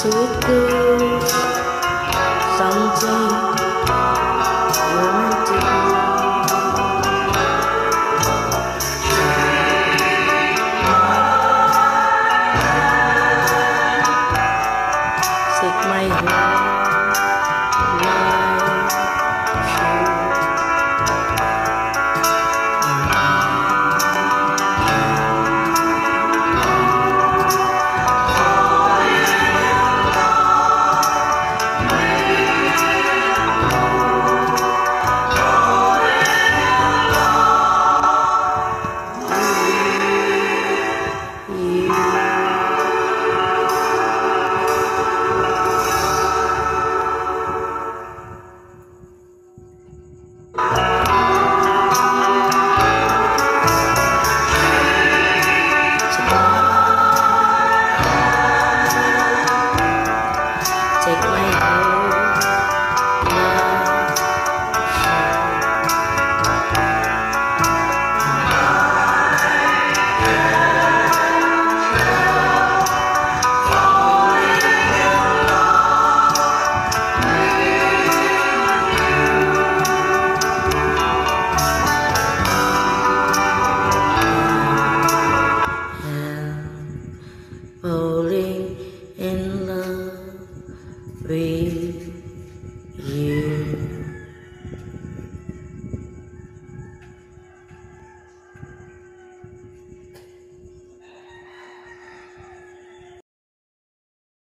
So it goes. Someday you'll Take my. Falling in